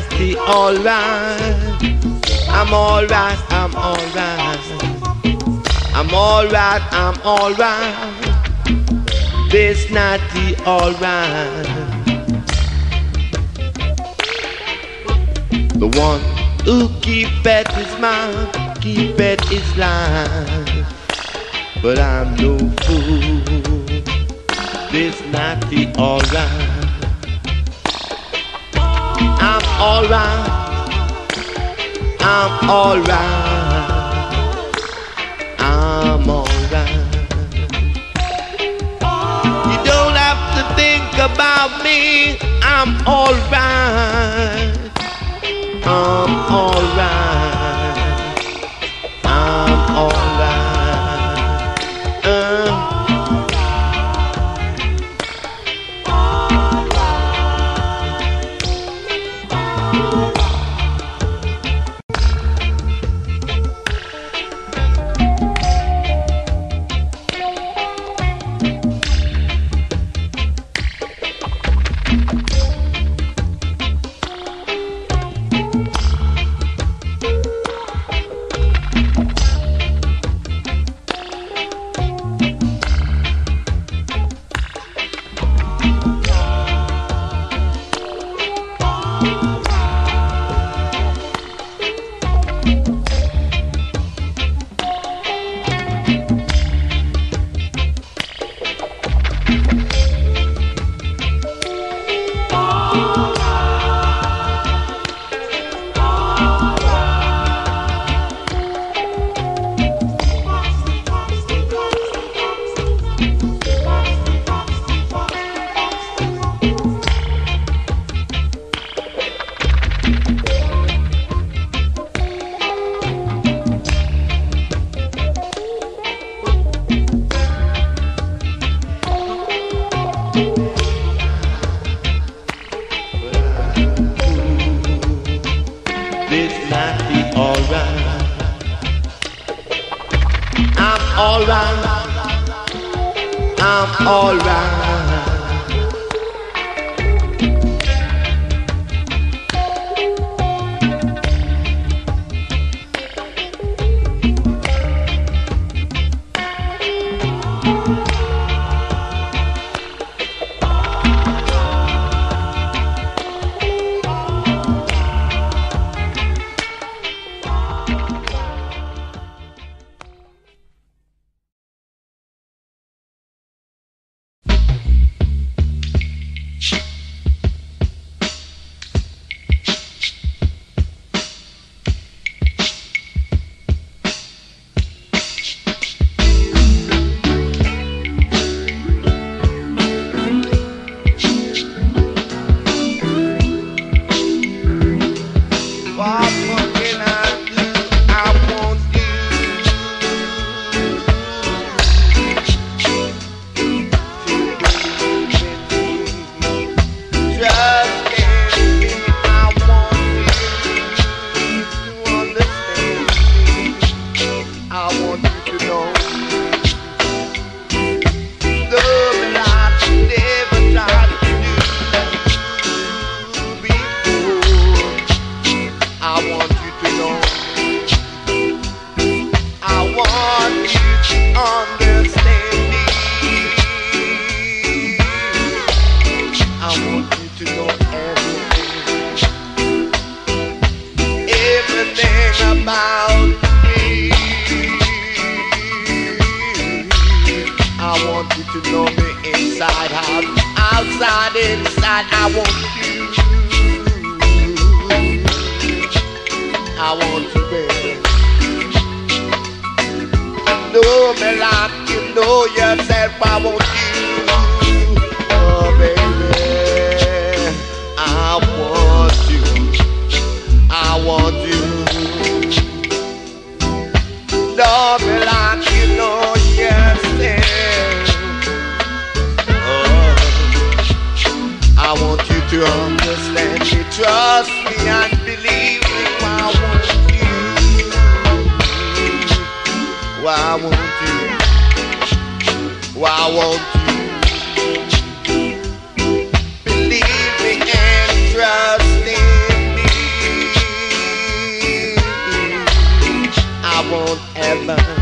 be alright. I'm alright, I'm alright. I'm alright, I'm alright. This not the alright. The one who keepeth his mouth, keepeth his life. But I'm no fool. This not the alright. alright. I'm alright. I'm alright. You don't have to think about me. I'm alright. I'm alright. I'm alright. Why won't you? Why won't you believe me and trust in me? I won't ever.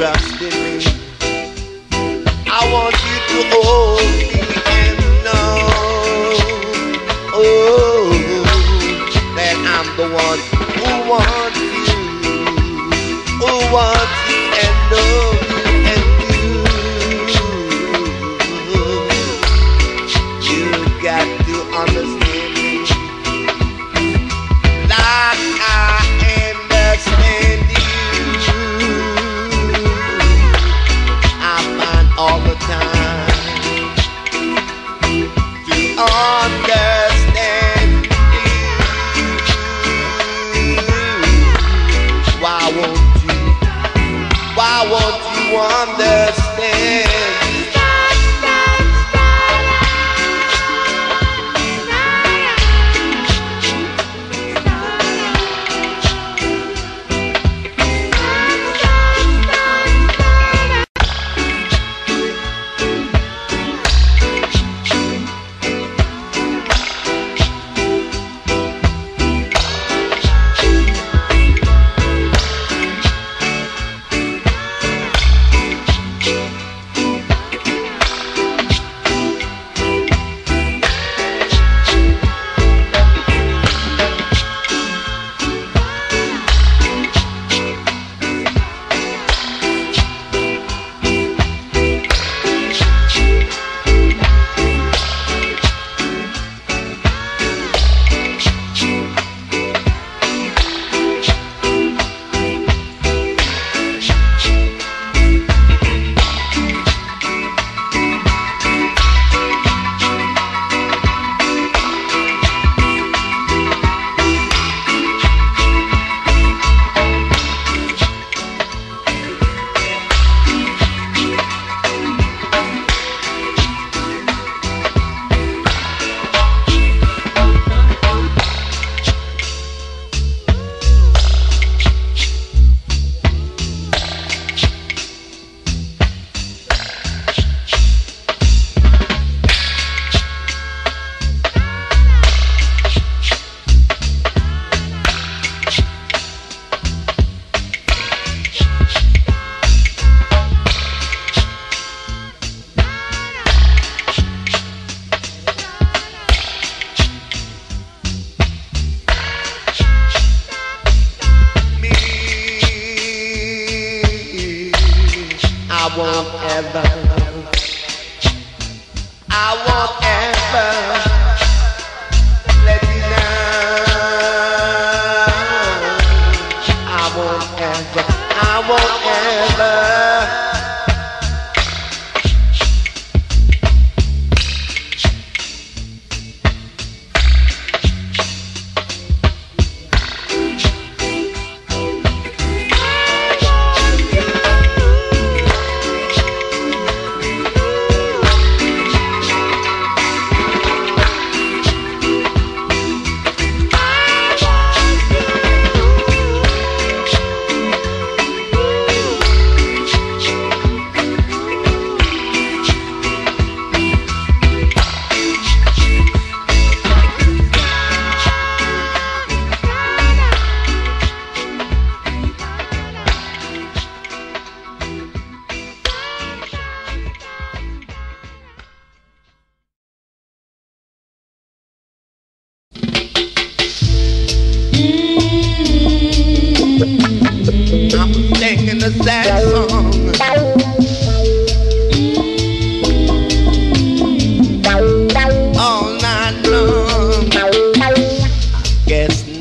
rock. I want you to hold.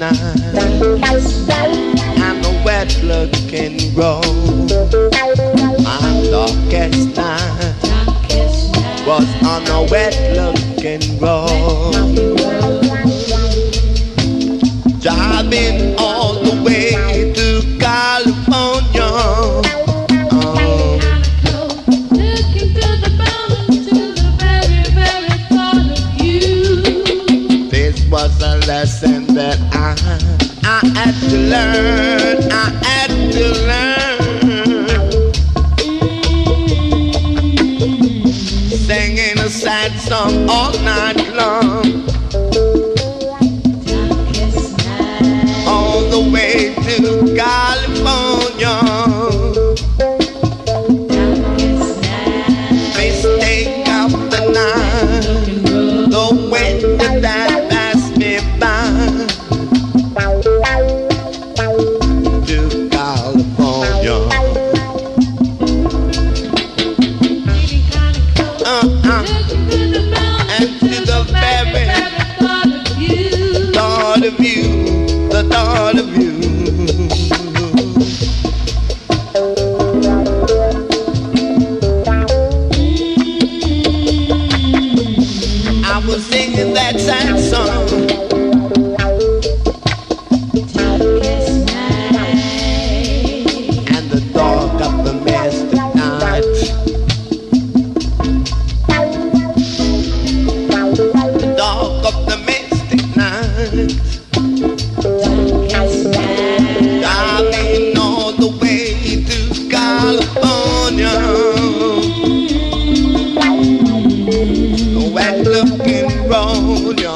I'm a wet looking roll. My darkest night was on a wet looking roll. went looking round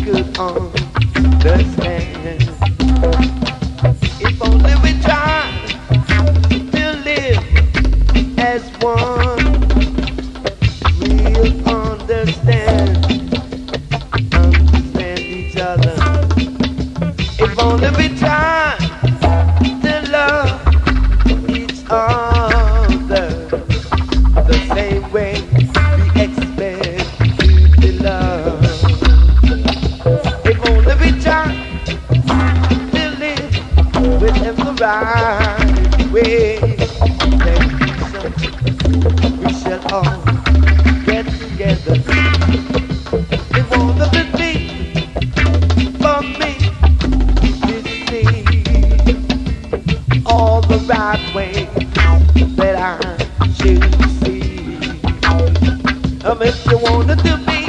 could understand. Every